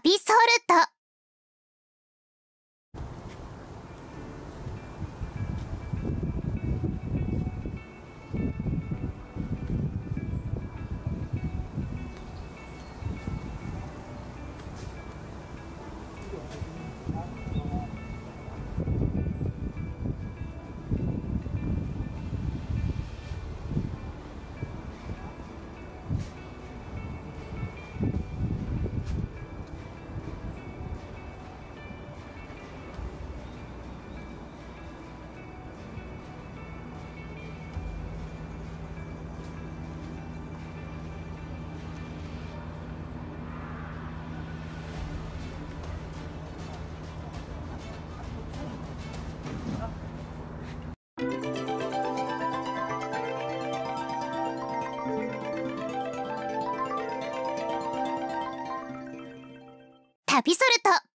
旅ソルト。旅ソルト。